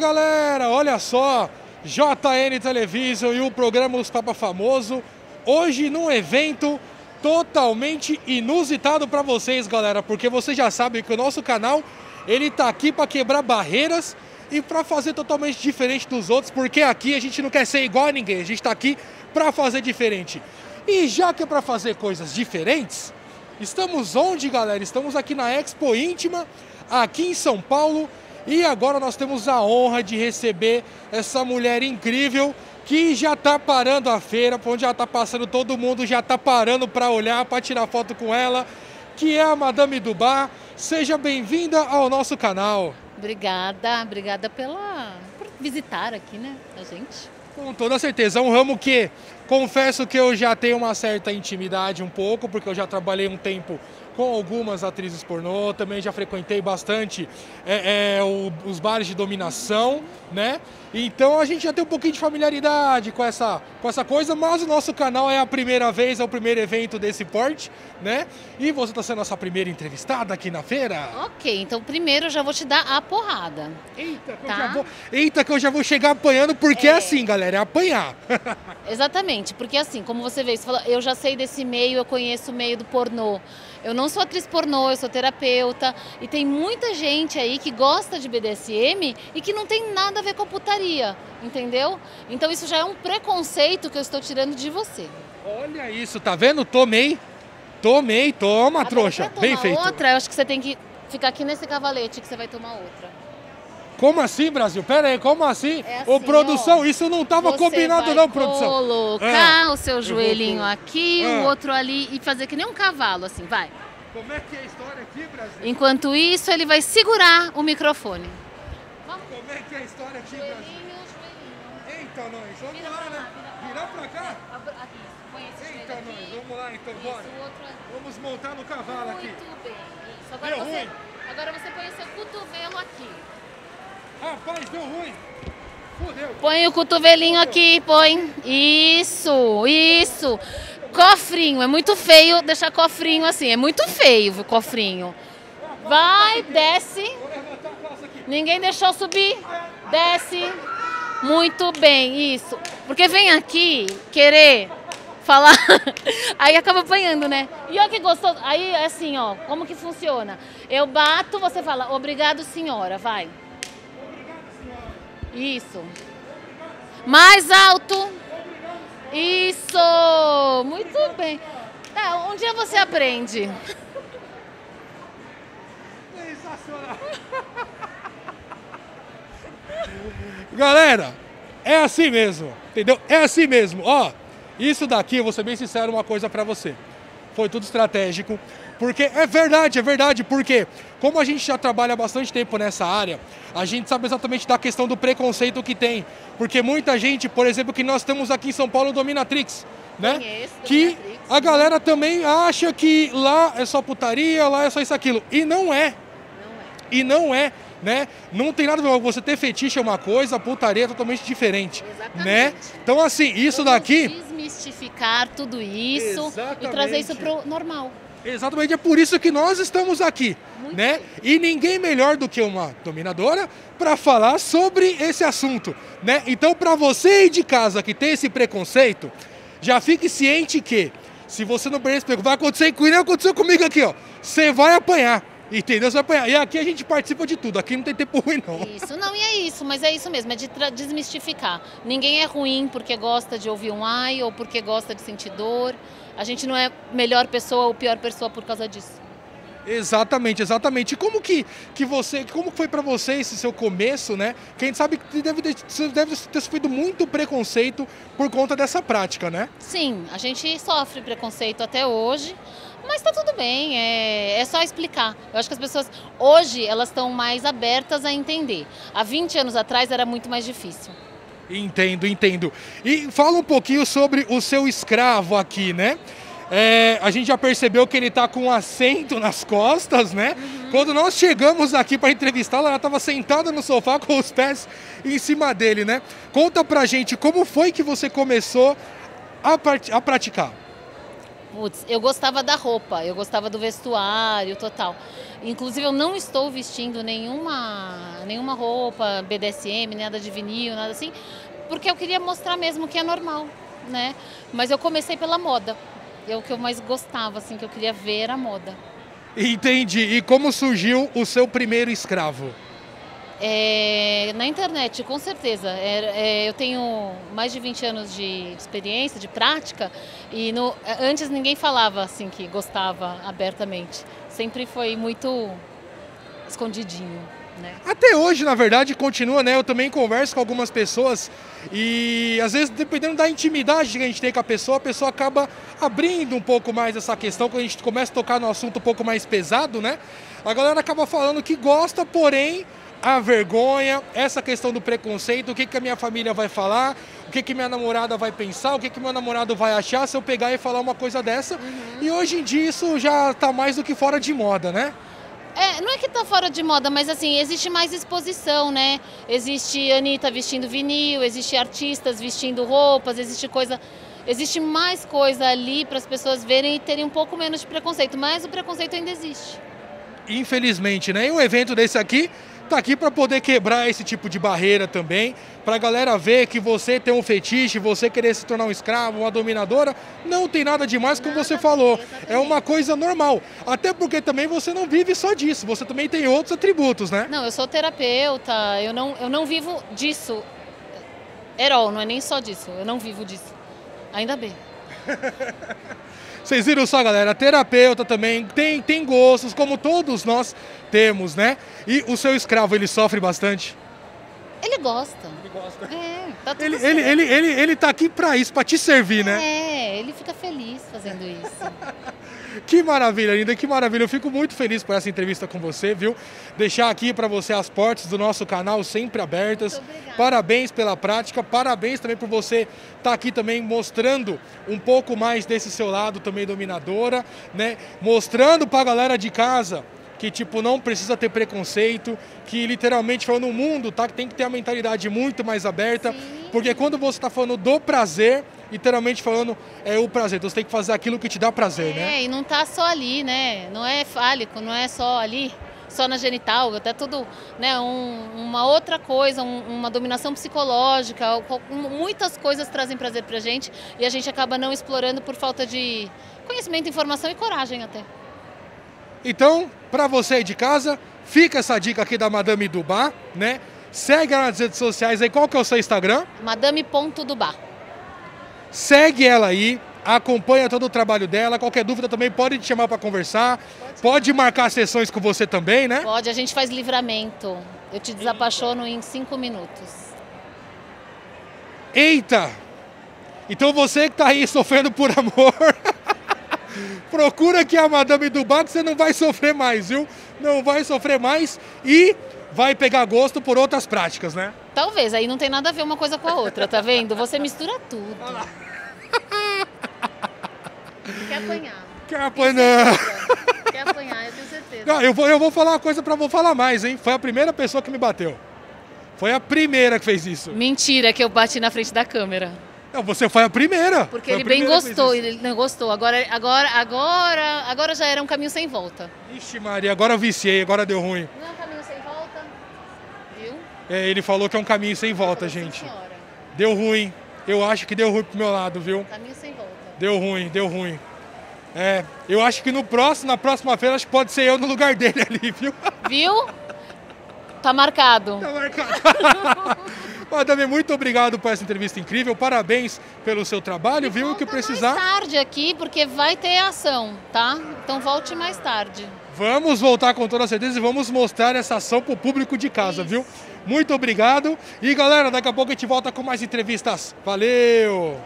galera, olha só, JN Television e o programa Os Papa Famoso, hoje num evento totalmente inusitado para vocês, galera, porque vocês já sabem que o nosso canal, ele tá aqui para quebrar barreiras e para fazer totalmente diferente dos outros, porque aqui a gente não quer ser igual a ninguém, a gente está aqui para fazer diferente. E já que é para fazer coisas diferentes, estamos onde, galera? Estamos aqui na Expo Íntima, aqui em São Paulo, e agora nós temos a honra de receber essa mulher incrível que já está parando a feira, onde já está passando todo mundo, já está parando para olhar, para tirar foto com ela, que é a Madame Dubá. Seja bem-vinda ao nosso canal. Obrigada, obrigada pela por visitar aqui, né, a gente. Com toda certeza, é um ramo que confesso que eu já tenho uma certa intimidade um pouco, porque eu já trabalhei um tempo com algumas atrizes pornô, também já frequentei bastante é, é, o, os bares de dominação, né? Então a gente já tem um pouquinho de familiaridade com essa, com essa coisa, mas o nosso canal é a primeira vez, é o primeiro evento desse porte, né? E você está sendo a nossa primeira entrevistada aqui na feira. Ok, então primeiro eu já vou te dar a porrada. Eita, que, Tá. eu, já vou, eita que eu já vou chegar apanhando, porque é, É. assim, galera, é apanhar. Exatamente, porque assim, como você vê, você fala, eu já sei desse meio, eu conheço o meio do pornô. Eu não sou atriz pornô, eu sou terapeuta. E tem muita gente aí que gosta de BDSM e que não tem nada a ver com a putaria, entendeu? Então isso já é um preconceito que eu estou tirando de você. Olha isso, tá vendo? Tomei, tomei, toma, Agora, trouxa, bem feito. outra, eu acho que você tem que ficar aqui nesse cavalete que você vai tomar outra. Como assim, Brasil? Pera aí, como assim? É Ô, assim, produção, ó. isso não tava Você combinado não, produção. colocar Ah, o seu joelhinho aqui, Ah. o outro ali e fazer que nem um cavalo, assim, vai. Como é que é a história aqui, Brasil? Enquanto isso, ele vai segurar o microfone. Como é que é a história aqui, Brasil? Joelhinho, joelhinho. Eita, nós, vamos Vira lá, né? Virar pra cá? Aqui, põe esse Eita, nós, aqui. vamos lá então, bora. Isso, aqui. Vamos montar no cavalo aqui. Muito bem. Isso. Agora Deu você, ruim? agora você põe o seu cotovelo aqui. Rapaz, deu ruim. Fudeu. Põe o cotovelinho aqui, põe. Isso, isso. Cofrinho, é muito feio deixar cofrinho assim. É muito feio o cofrinho. Vai, desce. Ninguém deixou subir. Desce. Muito bem, isso. Porque vem aqui querer falar, aí acaba apanhando, né? E olha que gostoso. Aí é assim, ó, como que funciona? Eu bato, você fala, obrigado, senhora, vai. Isso. Mais alto. Isso. Muito bem. Tá, um dia você aprende. Sensacional. Galera, é assim mesmo, entendeu? É assim mesmo. Ó, isso daqui, eu vou ser bem sincero, uma coisa pra você. Foi tudo estratégico, porque é verdade, é verdade, porque como a gente já trabalha há bastante tempo nessa área, a gente sabe exatamente da questão do preconceito que tem. Porque muita gente, por exemplo, que nós temos aqui em São Paulo, Dominatrix, né? Conheço, que Dominatrix. a galera também acha que lá é só putaria, lá é só isso aquilo. E não é. Não é. E não é, né? Não tem nada a ver você ter fetiche é uma coisa, a putaria é totalmente diferente, Exatamente. né? Então assim, isso Vamos daqui, Desmistificar tudo isso Exatamente. e trazer isso pro normal. exatamente é por isso que nós estamos aqui, Muito né? bem. E ninguém melhor do que uma dominadora para falar sobre esse assunto, né? Então para você aí de casa que tem esse preconceito, já fique ciente que se você não perder esse preconceito, vai acontecer com ele, aconteceu comigo aqui, ó. Você vai apanhar. Entendeu? Você vai apanhar. E aqui a gente participa de tudo. Aqui não tem tempo ruim, não. Isso, não, e é isso, mas é isso mesmo, é de desmistificar. Ninguém é ruim porque gosta de ouvir um ai ou porque gosta de sentir dor. A gente não é melhor pessoa ou pior pessoa por causa disso. Exatamente, exatamente. E como que, que você, como foi pra você esse seu começo, né? Que a gente sabe que deve deve ter sofrido muito preconceito por conta dessa prática, né? Sim, a gente sofre preconceito até hoje, mas tá tudo bem, é, é só explicar. Eu acho que as pessoas hoje elas estão mais abertas a entender. Há 20 anos atrás era muito mais difícil. Entendo, entendo. E fala um pouquinho sobre o seu escravo aqui, né? É, a gente já percebeu que ele está com um assento nas costas, né? Quando nós chegamos aqui para entrevistá-la, ela estava sentada no sofá com os pés em cima dele, né? Conta pra gente como foi que você começou a, a praticar. Putz, eu gostava da roupa, eu gostava do vestuário total. Inclusive eu não estou vestindo nenhuma, nenhuma roupa BDSM, nada de vinil, nada assim, porque eu queria mostrar mesmo que é normal, né? Mas eu comecei pela moda. É o que eu mais gostava, assim, que eu queria ver a moda. Entendi. E como surgiu o seu primeiro escravo? É, na internet, com certeza. É, é, eu tenho mais de 20 anos de experiência, de prática, e no, antes ninguém falava assim que gostava abertamente. Sempre foi muito escondidinho. Né? Até hoje, na verdade, continua, né? Eu também converso com algumas pessoas e às vezes, dependendo da intimidade que a gente tem com a pessoa, a pessoa acaba abrindo um pouco mais essa questão, quando a gente começa a tocar no assunto um pouco mais pesado, né? A galera acaba falando que gosta, porém a vergonha, essa questão do preconceito, o que, que a minha família vai falar, o que, que minha namorada vai pensar, o que, que meu namorado vai achar se eu pegar e falar uma coisa dessa. Uhum. E hoje em dia isso já está mais do que fora de moda, né? É, não é que tá fora de moda, mas assim, existe mais exposição, né? Existe Anitta vestindo vinil, existe artistas vestindo roupas, existe coisa. Existe mais coisa ali para as pessoas verem e terem um pouco menos de preconceito, mas o preconceito ainda existe. Infelizmente, né? E um evento desse aqui tá aqui para poder quebrar esse tipo de barreira também, para a galera ver que você tem um fetiche, você querer se tornar um escravo, uma dominadora, não tem nada demais como nada você falou. É uma coisa normal. Até porque também você não vive só disso, você também tem outros atributos, né? Não, eu sou terapeuta, eu não, eu não vivo disso. Herol, não é nem só disso, eu não vivo disso. Ainda bem. Vocês viram só, galera? Terapeuta também tem, tem gostos, como todos nós temos, né? E o seu escravo, ele sofre bastante? Ele gosta. Ele gosta. É, tá tudo ele, ele, ele, ele, ele tá aqui para isso, para te servir, né? É, ele fica feliz fazendo isso. Que maravilha, linda, que maravilha. Eu fico muito feliz por essa entrevista com você, viu? Deixar aqui para você as portas do nosso canal sempre abertas. Parabéns pela prática, parabéns também por você estar tá aqui também mostrando um pouco mais desse seu lado também dominadora, né? Mostrando para a galera de casa que tipo não precisa ter preconceito, que literalmente falando no mundo, tá, tem que ter a mentalidade muito mais aberta, Sim. porque quando você está falando do prazer, literalmente falando é o prazer, então você tem que fazer aquilo que te dá prazer, é, né? É, e não tá só ali, né? Não é fálico, não é só ali só na genital, até tudo, né, um, uma outra coisa, um, uma dominação psicológica, muitas coisas trazem prazer pra gente e a gente acaba não explorando por falta de conhecimento, informação e coragem até. Então, para você aí de casa, fica essa dica aqui da Madame Dubá, né? Segue ela nas redes sociais aí. Qual que é o seu Instagram? Madame.dubá. Segue ela aí, acompanha todo o trabalho dela. Qualquer dúvida também pode te chamar para conversar. Pode, pode marcar sessões com você também, né? Pode, a gente faz livramento. Eu te desapaixono em cinco minutos. Eita! Então você que está aí sofrendo por amor. Procura aqui a Madame do Bar que você não vai sofrer mais, viu? Não vai sofrer mais e vai pegar gosto por outras práticas, né? Talvez, aí não tem nada a ver uma coisa com a outra, tá vendo? Você mistura tudo. Quer apanhar. Quer apanhar. Quer apanhar, eu tenho certeza. Não, eu, vou, eu vou falar uma coisa pra vou falar mais, hein? Foi a primeira pessoa que me bateu. Foi a primeira que fez isso. Mentira que eu bati na frente da câmera. Não, você foi a primeira. Porque ele bem gostou, ele não gostou. Agora, agora, agora, agora já era um caminho sem volta. Ixi, Maria, agora eu viciei, agora deu ruim. Não é um caminho sem volta, viu? É, ele falou que é um caminho sem volta, gente. Deu ruim. Eu acho que deu ruim pro meu lado, viu? Caminho sem volta. Deu ruim, deu ruim. É, eu acho que no próximo, na próxima feira, acho que pode ser eu no lugar dele ali, viu? Viu? Tá marcado. Tá marcado. Madame, muito obrigado por essa entrevista incrível. Parabéns pelo seu trabalho, e viu? O que precisar. mais tarde aqui, porque vai ter ação, tá? Então volte mais tarde. Vamos voltar com toda certeza e vamos mostrar essa ação para o público de casa, Isso. viu? Muito obrigado. E galera, daqui a pouco a gente volta com mais entrevistas. Valeu!